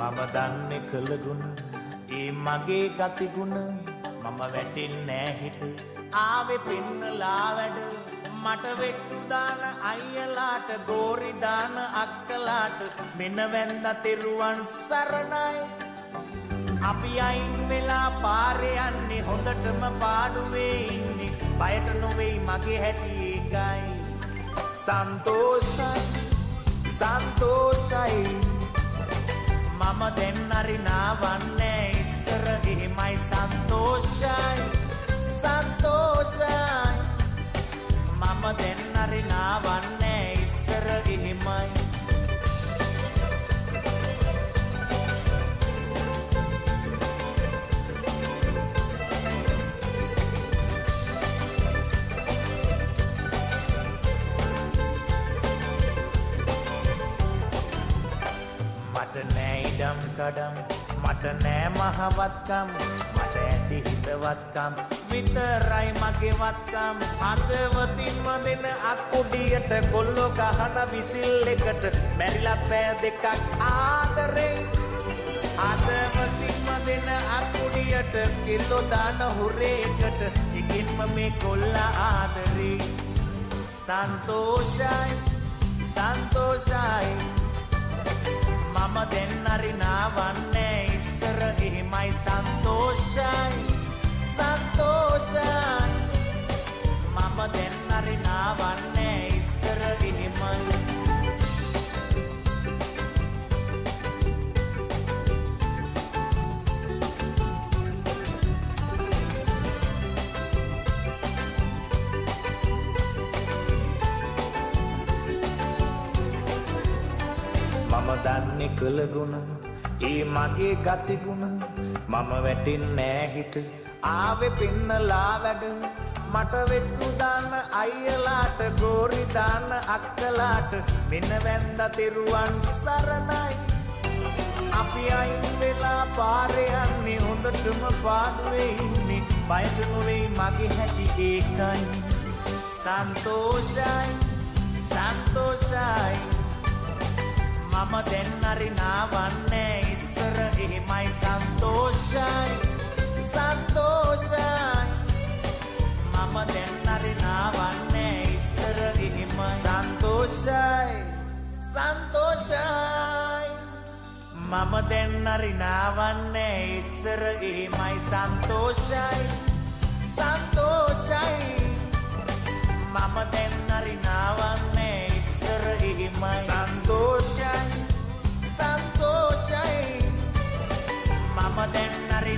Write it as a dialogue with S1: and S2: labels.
S1: මම දන්නේ කළගුණ ඒ මගේ ගතිගුණ මම වැටින්නෑ හිට. ආවෙ පෙන්නලා වැඩ. මට වෙට්ටුදාන අයියලාට ගෝරිදාන අක්කලාට මෙන වැන්ද තෙරුවන් සරණයි. අපි අයින් වෙලා පාරයන්නේ හොඳටම පාඩුවේ ඉන්නේ. බයට නොවෙයි මගේ හැටි ඒකයි. සන්තෝෂයි සන්තෝෂයි. මම දෙන්නරිනාවන්නේ ඉස්සර එහෙමයි සන්තෝෂයි. සන්තෝෂයි. මම දෙන්නරිනාවන්නේ ඉස්සර එහෙමයි කඩම් මට නෑ මහවත්කම්. මට ඇති හිතවත්කම්. විතරයි මගේවත්කම් අදවතින්ම දෙන අක්කුඩියට කොල්ලො ගහන විසිල් එකට. මැරිලා පෑ දෙකක් ආදරෙන්. අදවතින්ම දෙන අක්කුඩියට කිල්ලො දාන හුරේකට ඉකින්ම මේ කොල්ල ආදරේ. සන්තෝෂයි. සන්තෝෂයි. එහෙමයි සන්තෝෂයි සන්තෝෂයි මම දෙන්නරිනාවන්නේ ඉස්සර එහෙමයි දන්නේ කළගුණ ඒ මගේ ගතිගුණ මම වැටින් නෑහිට ආවෙ පින්නලා වැඩ. මට වෙට්ටු දාන්න අයියලාට ගෝරි දාන්න අක්කලාට. මෙන්න වැන්ද තෙරුවන් සරණයි. අපි අයින් වෙලා පාරයන්නේ හොඳටම පාඩුවේ ඉන්නේ. බයට නොවෙයි මගේ හැටි ඒකයි. සන්තෝෂයි සන්තෝෂයි. මම දෙන්නරිනාවන්නේ ඉස්සර එහෙමයි. සන්තෝෂයි. සන්තෝෂයි. මම දෙන්නරිනාවන්නේ ඉස්සර එහෙමයි. සන්තෝෂයි. සන්තෝෂයි. මම දෙන්නරිනාවන්නේ ඉස්සර එහෙමයි. සන්තෝෂයි. සන්තෝෂයි. joaten narri